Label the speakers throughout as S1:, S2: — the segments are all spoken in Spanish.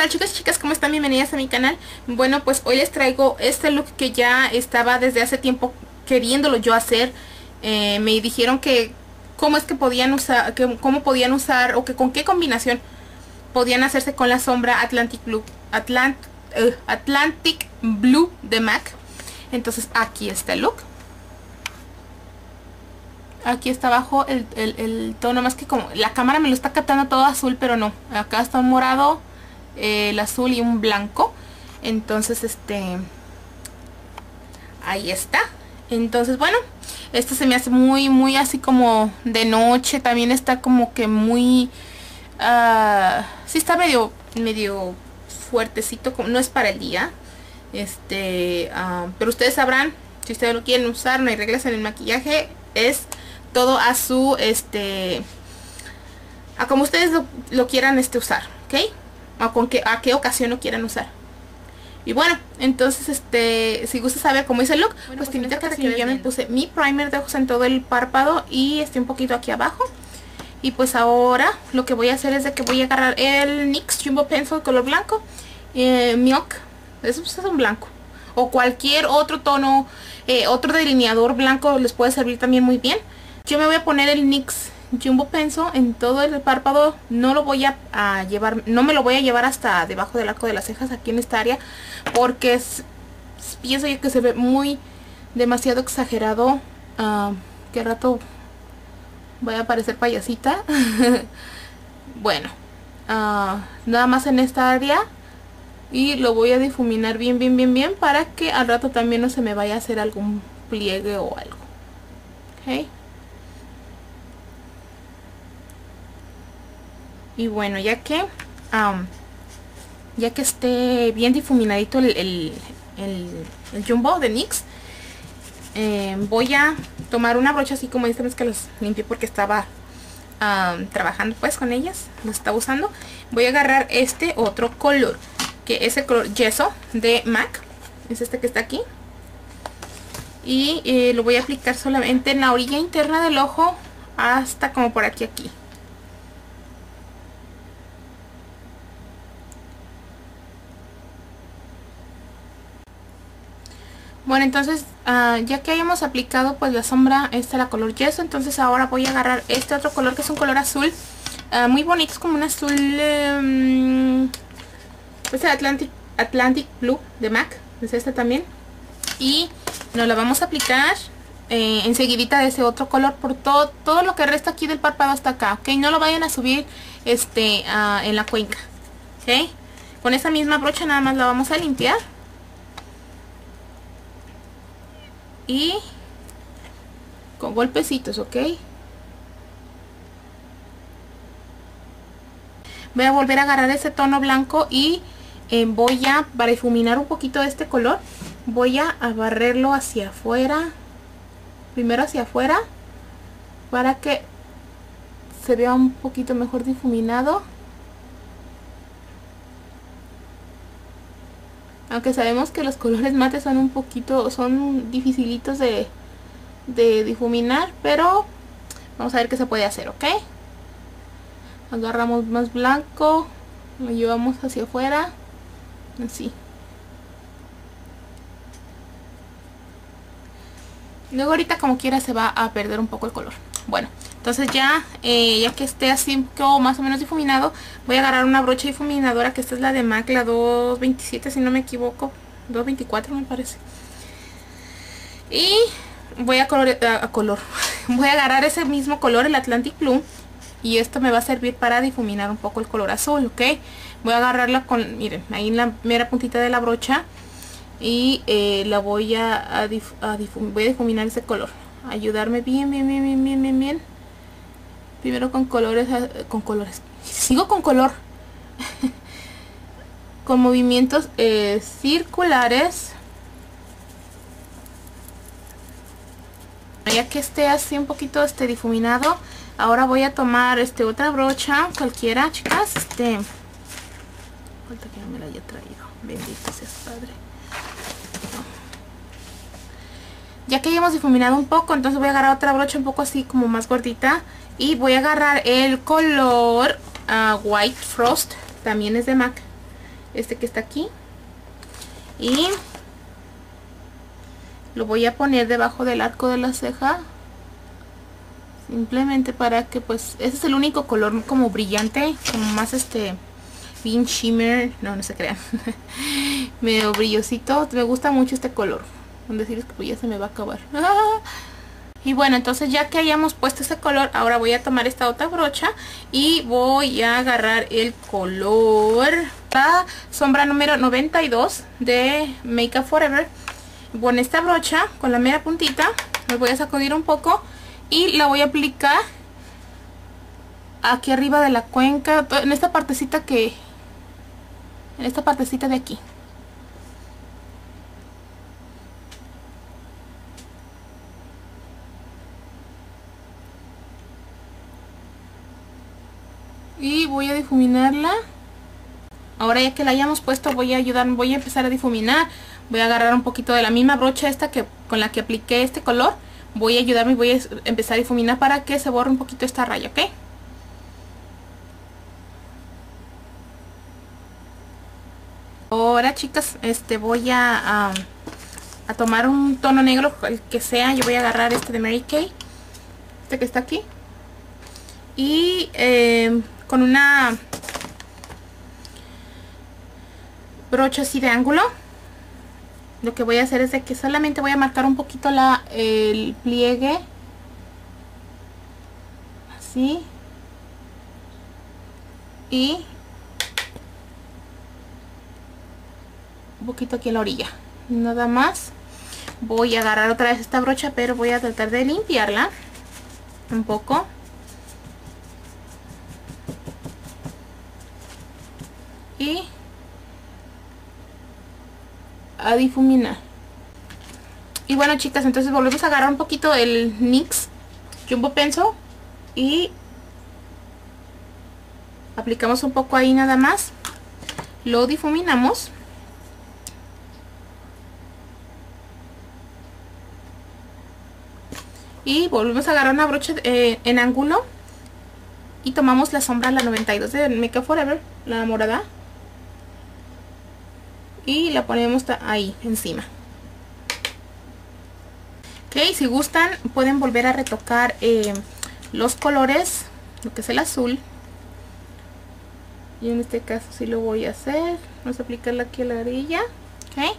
S1: ¿qué tal chicos y chicas? ¿Cómo están? Bienvenidas a mi canal. Bueno, pues hoy les traigo este look que ya estaba desde hace tiempo queriéndolo yo hacer. Eh, me dijeron que cómo es que podían usar, que cómo podían usar o que con qué combinación podían hacerse con la sombra Atlantic Blue, uh, Atlantic Blue de MAC. Entonces aquí está el look. Aquí está abajo el, el, el, tono, más que como la cámara me lo está captando todo azul, pero no. Acá está un morado, el azul y un blanco. Entonces, este... Ahí está. Entonces, bueno, este se me hace muy, muy así como de noche. También está como que muy... Uh, sí está medio, medio fuertecito, no es para el día. Este, uh, pero ustedes sabrán, si ustedes lo quieren usar, no hay reglas en el maquillaje, es todo a su, este, a como ustedes lo, lo quieran este usar, ¿ok? A, con qué, a qué ocasión lo quieran usar. Y bueno, entonces, este, si gusta saber cómo es el look, bueno, pues, te invito a que, que ya me puse mi primer de ojos en todo el párpado y este un poquito aquí abajo. Y pues ahora lo que voy a hacer es de que voy a agarrar el NYX Jumbo Pencil color blanco, eh, Milk, eso es un blanco. O cualquier otro tono, eh, otro delineador blanco les puede servir también muy bien. Yo me voy a poner el NYX Jumbo Pencil en todo el párpado. No lo voy a, llevar, no me lo voy a llevar hasta debajo del arco de las cejas aquí en esta área. Porque pienso yo que se ve muy demasiado exagerado. Uh, que rato voy a parecer payasita. bueno, uh, nada más en esta área. Y lo voy a difuminar bien, bien, bien, bien. Para que al rato también no se me vaya a hacer algún pliegue o algo. Ok. Y bueno, ya que ya que esté bien difuminadito el, el, el, jumbo de NYX, eh, voy a tomar una brocha así como esta vez que los limpié porque estaba trabajando pues con ellas, los estaba usando. Voy a agarrar este otro color, que es el color yeso de MAC, es este que está aquí. Y eh, lo voy a aplicar solamente en la orilla interna del ojo hasta como por aquí aquí. Bueno, entonces uh, ya que hayamos aplicado pues la sombra, esta la color yeso, entonces ahora voy a agarrar este otro color que es un color azul, uh, muy bonito, es como un azul, el Atlantic, Atlantic Blue de MAC, es este también, y nos la vamos a aplicar eh, enseguidita de ese otro color por todo, todo lo que resta aquí del párpado hasta acá, ok, no lo vayan a subir este uh, en la cuenca, ok, con esa misma brocha nada más la vamos a limpiar. Y con golpecitos, ¿ok? Voy a volver a agarrar ese tono blanco y eh, voy a, para difuminar un poquito de este color, voy a barrerlo hacia afuera, primero hacia afuera, para que se vea un poquito mejor difuminado. Aunque sabemos que los colores mates son un poquito, son dificilitos de, de difuminar, pero vamos a ver qué se puede hacer, ¿ok? Agarramos más blanco, lo llevamos hacia afuera, así. Luego ahorita como quiera se va a perder un poco el color. Bueno, entonces ya, eh, ya que esté así como más o menos difuminado, voy a agarrar una brocha difuminadora, que esta es la de MAC, la 227 si no me equivoco, 224 me parece. Y voy a color, a, color, voy a agarrar ese mismo color, el Atlantic Blue, y esto me va a servir para difuminar un poco el color azul, ¿ok? Voy a agarrarla con, miren, ahí en la mera puntita de la brocha, y eh, la voy a, voy a difuminar ese color. Ayudarme bien, bien, bien, bien, bien, bien, bien. Primero con colores, con colores. Sigo con color. con movimientos eh, circulares. Ya que esté así un poquito este difuminado, ahora voy a tomar este otra brocha, cualquiera, chicas. Este, falta que no me la haya traído. Bendito seas padre. Ya que ya hemos difuminado un poco, entonces voy a agarrar otra brocha un poco así como más gordita. Y voy a agarrar el color uh, White Frost, también es de MAC. este que está aquí. Y lo voy a poner debajo del arco de la ceja. Simplemente para que pues ese es el único color como brillante como más este pink shimmer. No no se crean. Medio brillosito. Me gusta mucho este color. Con decirles que pues ya se me va a acabar y bueno entonces ya que hayamos puesto ese color ahora voy a tomar esta otra brocha y voy a agarrar el color la sombra número 92 de Makeup Forever. Con esta brocha con la mera puntita me voy a sacudir un poco y la voy a aplicar aquí arriba de la cuenca en esta partecita que en esta partecita de aquí y voy a difuminarla. Ahora ya que la hayamos puesto voy a ayudar voy a empezar a difuminar. Voy a agarrar un poquito de la misma brocha esta que con la que apliqué este color. Voy a ayudarme y voy a empezar a difuminar para que se borre un poquito esta raya, ¿ok? Ahora chicas, este voy a, a, tomar un tono negro, el que sea, yo voy a agarrar este de Mary Kay, este que está aquí. Y eh, con una brocha así de ángulo. Lo que voy a hacer es de que solamente voy a marcar un poquito la, el pliegue. Así. Y un poquito aquí en la orilla. Nada más. Voy a agarrar otra vez esta brocha pero voy a tratar de limpiarla un poco y a difuminar. Y bueno chicas, entonces volvemos a agarrar un poquito el NYX Jumbo Pencil y aplicamos un poco ahí nada más. Lo difuminamos. Y volvemos a agarrar una brocha eh, en ángulo y tomamos la sombra la 92 de Make Forever, la morada y la ponemos ahí encima. Ok si gustan pueden volver a retocar eh, los colores lo que es el azul. Y en este caso sí lo voy a hacer. Vamos a aplicarla aquí a la orilla ok.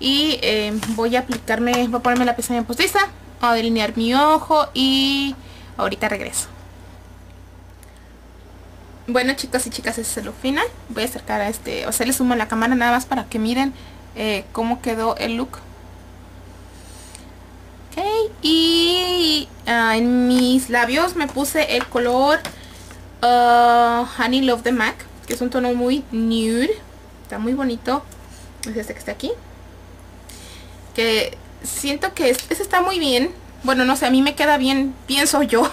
S1: Y eh, voy a aplicarme voy a ponerme la pestaña postiza a delinear mi ojo y ahorita regreso bueno chicos y chicas, ese es el final. Voy a acercar a este, o sea, le sumo la cámara nada más para que miren eh, cómo quedó el look. Ok, y ah, en mis labios me puse el color uh, Honey Love the MAC, que es un tono muy nude. Está muy bonito. Es este que está aquí. Que siento que ese está muy bien. Bueno, no sé, a mí me queda bien, pienso yo.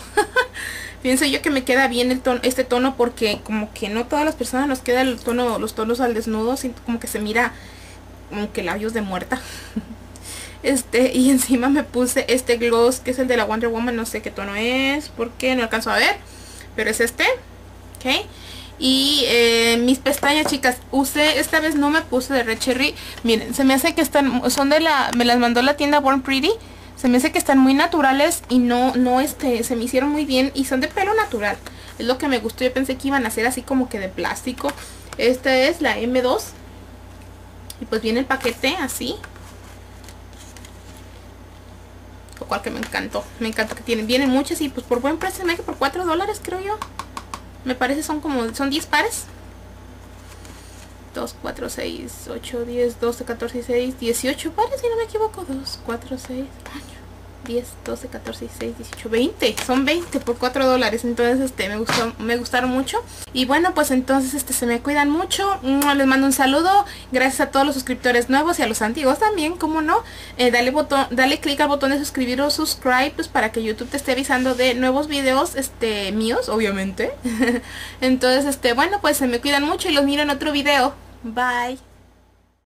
S1: Pienso yo que me queda bien el tono, este tono porque como que no todas las personas nos queda el tono, los tonos al desnudo, siento como que se mira como que labios de muerta. Este, y encima me puse este gloss que es el de la Wonder Woman, no sé qué tono es, porque no alcanzo a ver, pero es este, ok. Y eh, mis pestañas, chicas, usé, esta vez no me puse de Red Cherry. Miren, se me hace que están, son de la, me las mandó la tienda Born Pretty. Se me hace que están muy naturales y no, no, este, se me hicieron muy bien y son de pelo natural. Es lo que me gustó, yo pensé que iban a ser así como que de plástico. Esta es la M2. Y pues viene el paquete así. Lo cual que me encantó. Me encanta que tienen. Vienen muchas y pues por buen precio, me que por 4 dólares creo yo. Me parece son como, son 10 pares. 2, 4, 6, 8, 10, 12, 14, 6, 18 pares, si no me equivoco. 2, 4, 6, 10, 12, 14, 16, 18, 20. Son 20 por 4 dólares. Entonces este me gustó, me gustaron mucho. Y bueno, pues entonces este se me cuidan mucho. Les mando un saludo. Gracias a todos los suscriptores nuevos y a los antiguos también, como no. Eh, dale botón, dale clic al botón de suscribir o subscribe pues, para que YouTube te esté avisando de nuevos videos este míos, obviamente. entonces este, bueno, pues se me cuidan mucho y los miro en otro video. Bye.